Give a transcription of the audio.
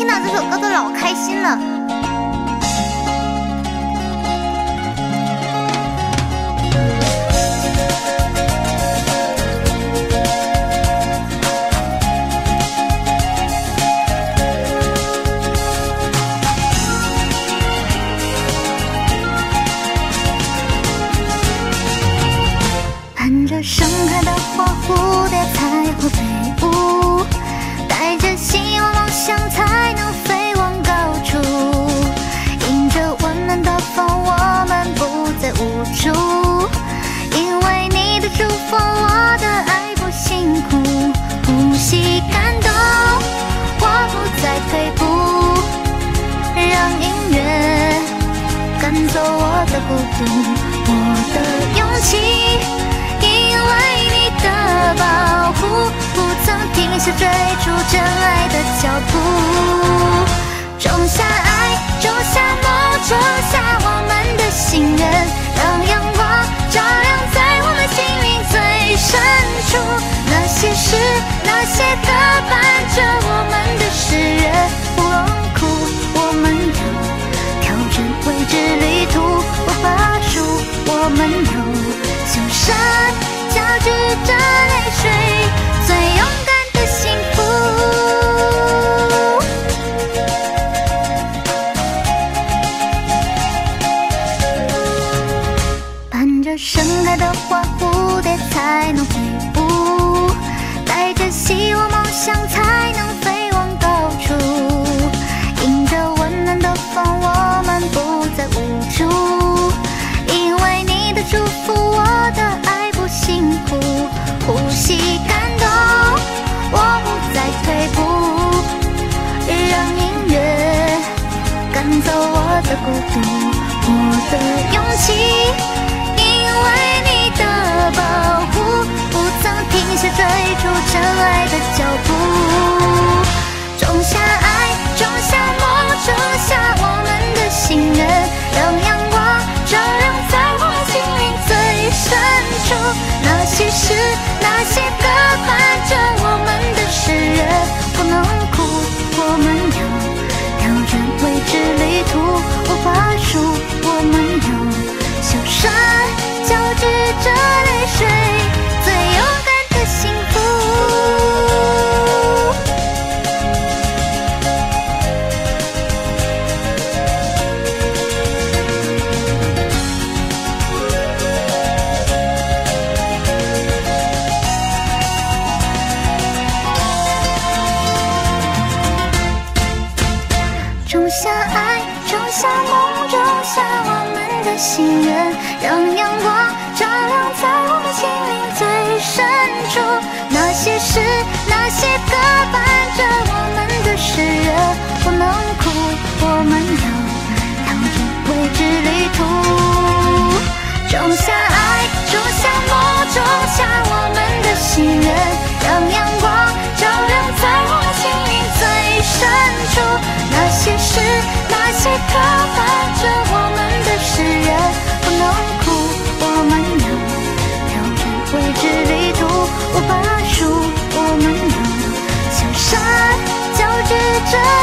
听到这首歌都老开心了。我的勇气，因为你的保护，不曾停下追逐真爱的脚步。种下爱，种下梦，种下我们的心愿。time. 真爱的脚步种下爱种下梦种下我们的心愿让阳光照亮在我心灵最深处。那些事那些相爱种下梦种下我们的心愿让阳光照亮在神